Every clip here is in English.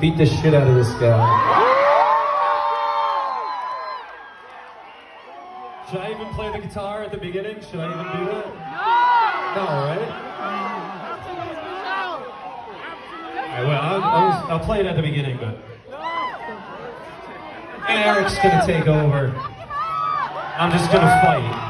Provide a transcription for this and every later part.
beat the shit out of this guy. Should I even play the guitar at the beginning? Should I even do that? No, right? I will. I'll, I'll, I'll play it at the beginning, but And Eric's gonna take over. I'm just gonna fight.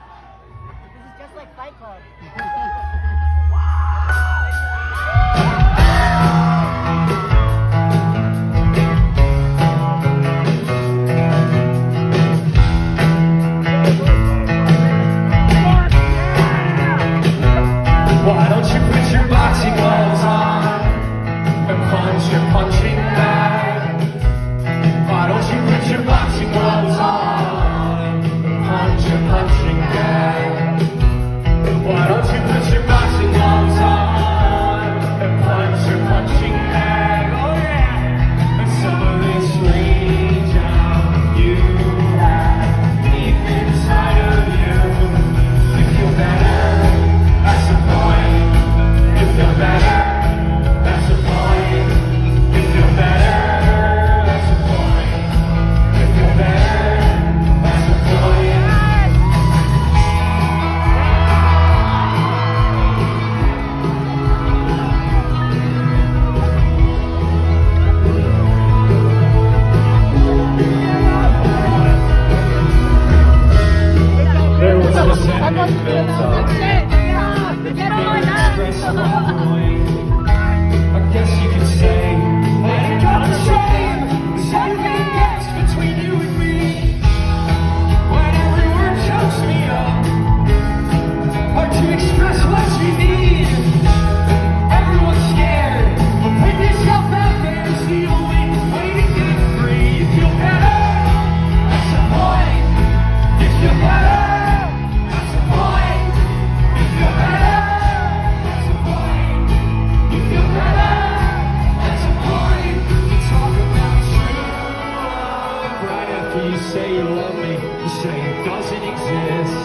doesn't exist.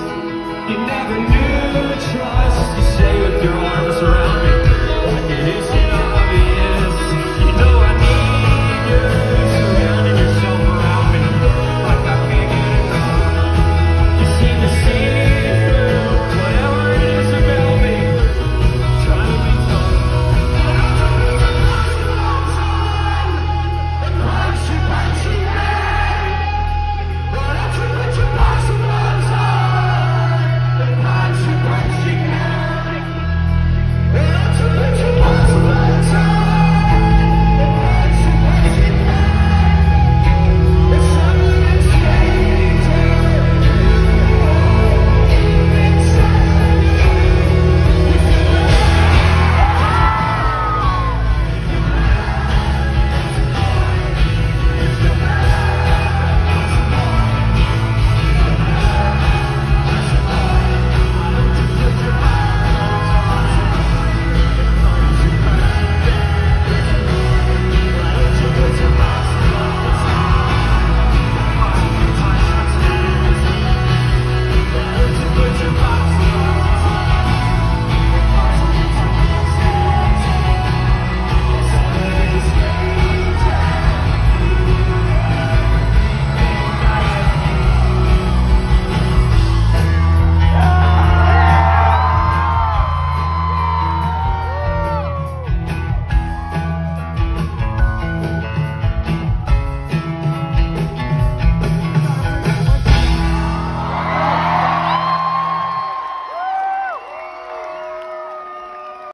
You never knew trust.